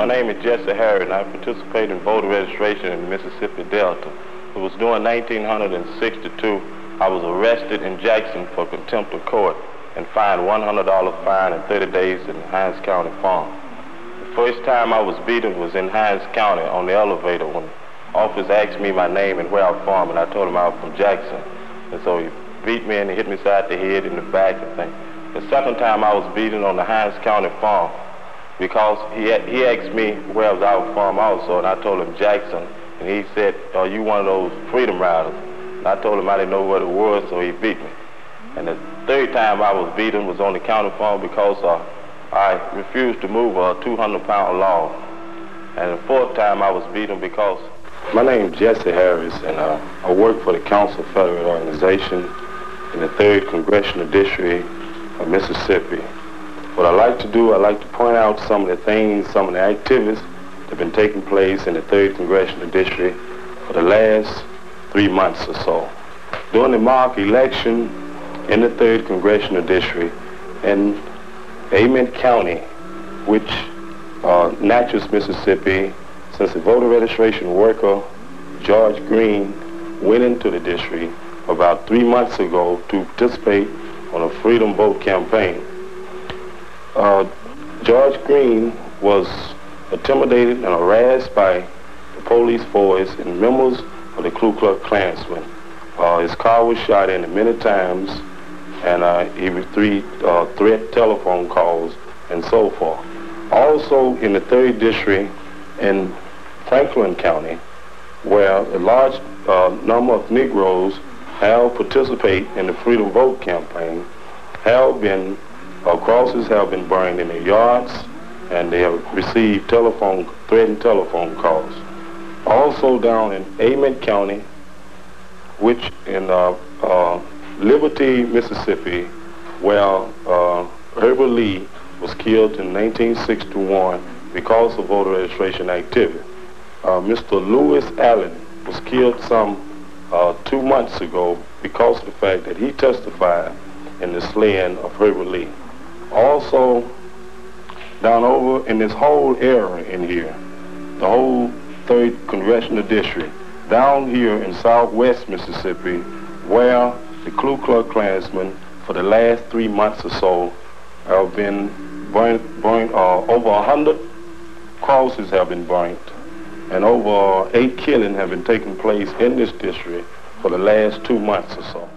My name is Jesse Harris, and I participate in voter registration in Mississippi Delta. It was during 1962. I was arrested in Jackson for contempt of court and fined $100 fine and 30 days in Hinds County Farm. The first time I was beaten was in Hinds County on the elevator when officer asked me my name and where I'm from, and I told him I was from Jackson. And so he beat me and he hit me side the head in the back and thing. The second time I was beaten on the Hinds County Farm because he, he asked me where I was farm also, and I told him Jackson, and he said, are you one of those freedom riders? And I told him I didn't know what it was, so he beat me. And the third time I was beaten was on the county farm because uh, I refused to move a 200-pound log. And the fourth time I was beaten because... My name is Jesse Harris, and uh, I work for the Council Federal Organization in the 3rd Congressional District of Mississippi. What I like to do, I like to point out some of the things, some of the activities that have been taking place in the 3rd Congressional District for the last three months or so. During the mock election in the 3rd Congressional District in Amite County, which uh, Natchez, Mississippi, since the voter registration worker George Green went into the district about three months ago to participate on a freedom vote campaign. Uh, George Green was intimidated and harassed by the police force and members of the Ku Klux Klansmen. Uh, his car was shot in many times, and uh, he received uh, threat telephone calls and so forth. Also in the 3rd District in Franklin County, where a large uh, number of Negroes have participated in the Freedom Vote campaign, have been uh, crosses have been burned in their yards, and they have received telephone, threatened telephone calls. Also down in Amite County, which in uh, uh, Liberty, Mississippi, where uh, Herbert Lee was killed in 1961 because of voter registration activity. Uh, Mr. Louis Allen was killed some uh, two months ago because of the fact that he testified in the slaying of Herbert Lee. Also, down over in this whole area in here, the whole third congressional district, down here in southwest Mississippi, where the Ku Klux Klansmen for the last three months or so have been burned, burned uh, over a hundred crosses have been burnt, and over eight killings have been taking place in this district for the last two months or so.